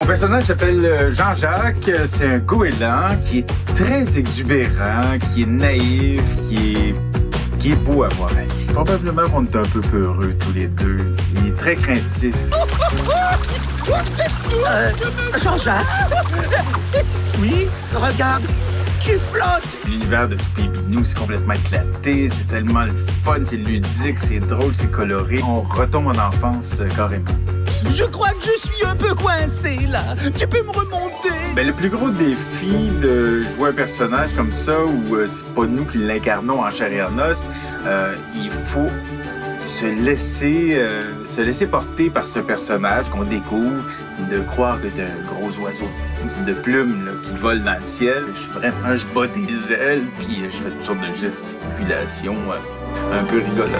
Mon personnage s'appelle euh, Jean-Jacques. C'est un goéland qui est très exubérant, qui est naïf, qui est, qui est beau à voir. Probablement qu'on est un peu peureux tous les deux. Il est très craintif. Euh, Jean-Jacques? Oui, regarde, tu flottes L'univers de Toupie Binou, c'est complètement éclaté. C'est tellement le fun, c'est ludique, c'est drôle, c'est coloré. On retombe en enfance euh, carrément. Je crois que je suis un peu coincé, là. Tu peux me remonter Ben, le plus gros défi de jouer un personnage comme ça, où euh, c'est pas nous qui l'incarnons en chair et en os, euh, il faut se laisser, euh, se laisser porter par ce personnage qu'on découvre, de croire que c'est un gros oiseau de plumes qui vole dans le ciel. Je suis vraiment, je bats des ailes, puis je fais toutes sortes de gesticulations un peu rigolotes.